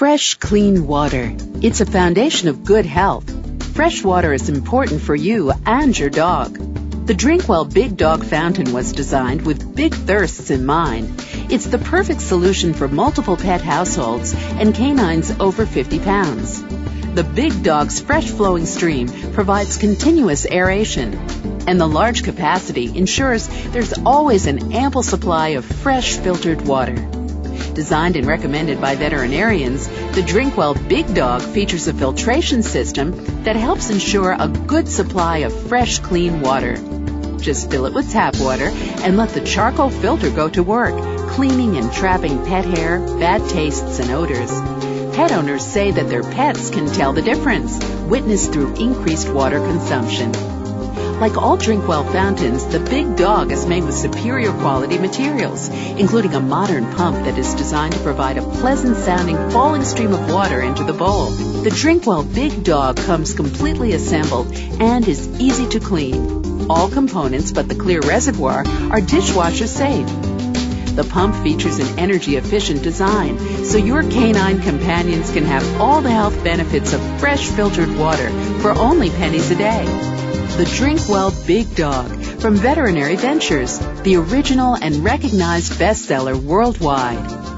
Fresh, clean water. It's a foundation of good health. Fresh water is important for you and your dog. The Drinkwell Big Dog Fountain was designed with big thirsts in mind. It's the perfect solution for multiple pet households and canines over 50 pounds. The Big Dog's fresh flowing stream provides continuous aeration, and the large capacity ensures there's always an ample supply of fresh filtered water. Designed and recommended by veterinarians, the Drinkwell Big Dog features a filtration system that helps ensure a good supply of fresh, clean water. Just fill it with tap water and let the charcoal filter go to work, cleaning and trapping pet hair, bad tastes, and odors. Pet owners say that their pets can tell the difference, witnessed through increased water consumption. Like all Drinkwell fountains, the Big Dog is made with superior quality materials, including a modern pump that is designed to provide a pleasant sounding falling stream of water into the bowl. The Drinkwell Big Dog comes completely assembled and is easy to clean. All components but the clear reservoir are dishwasher safe. The pump features an energy efficient design, so your canine companions can have all the health benefits of fresh filtered water for only pennies a day. The Drinkwell Big Dog from Veterinary Ventures, the original and recognized bestseller worldwide.